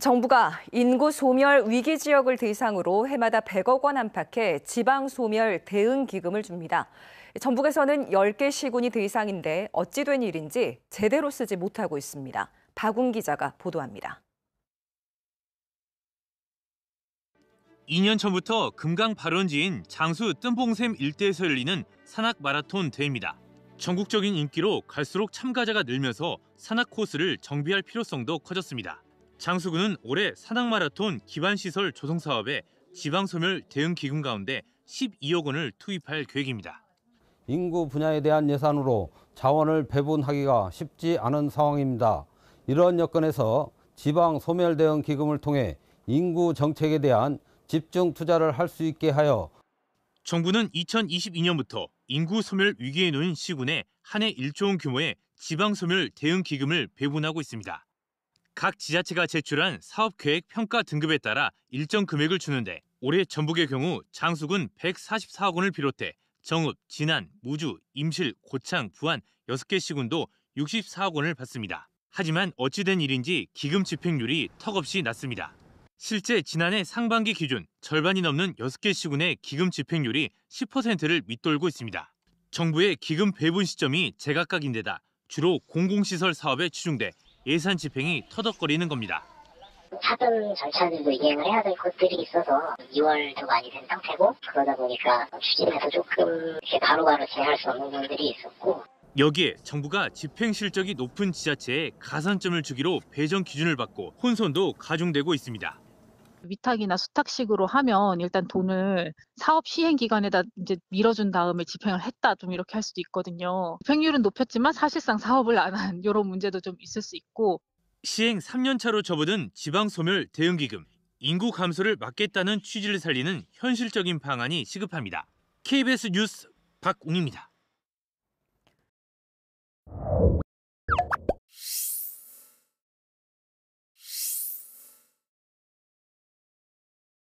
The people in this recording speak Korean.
정부가 인구 소멸 위기 지역을 대상으로 해마다 100억 원 안팎의 지방 소멸 대응 기금을 줍니다. 전북에서는 10개 시군이 대상인데 어찌 된 일인지 제대로 쓰지 못하고 있습니다. 박웅 기자가 보도합니다. 2년 전부터 금강 발원지인 장수 뜸봉샘 일대에서 열리는 산악 마라톤 대회입니다. 전국적인 인기로 갈수록 참가자가 늘면서 산악 코스를 정비할 필요성도 커졌습니다. 장수군은 올해 산악 마라톤 기반 시설 조성 사업에 지방 소멸 대응 기금 가운데 12억 원을 투입할 계획입니다. 인구 분야에 대한 예산으로 자원을 배분하기가 쉽지 않은 상황입니다. 이런 여건에서 지방 소멸 대응 기금을 통해 인구 정책에 대한 집중 투자를 할 수 있게 하여 정부는 2022년부터 인구 소멸 위기에 놓인 시군에 한 해 1조 원 규모의 지방 소멸 대응 기금을 배분하고 있습니다. 각 지자체가 제출한 사업 계획 평가 등급에 따라 일정 금액을 주는데 올해 전북의 경우 장수군 144억 원을 비롯해 정읍, 진안, 무주, 임실, 고창, 부안 6개 시군도 64억 원을 받습니다. 하지만 어찌된 일인지 기금 집행률이 턱없이 낮습니다. 실제 지난해 상반기 기준 절반이 넘는 6개 시군의 기금 집행률이 10%를 밑돌고 있습니다. 정부의 기금 배분 시점이 제각각인데다 주로 공공시설 사업에 치중돼 예산 집행이 터덕거리는 겁니다. 사전 절차들도 이행을 해야 될 것들이 있어서 2월도 많이 된 상태고 그러다 보니까 추진에서 조금 이렇게 바로바로 진행할 수 없는 부분들이 있었고 여기에 정부가 집행 실적이 높은 지자체에 가산점을 주기로 배정 기준을 받고 혼선도 가중되고 있습니다. 위탁이나 수탁식으로 하면 일단 돈을 사업 시행 기간에다 이제 밀어준 다음에 집행을 했다 좀 이렇게 할 수도 있거든요. 집행률은 높였지만 사실상 사업을 안 한 이런 문제도 좀 있을 수 있고 시행 3년 차로 접어든 지방 소멸 대응 기금 인구 감소를 막겠다는 취지를 살리는 현실적인 방안이 시급합니다. KBS 뉴스 박웅입니다.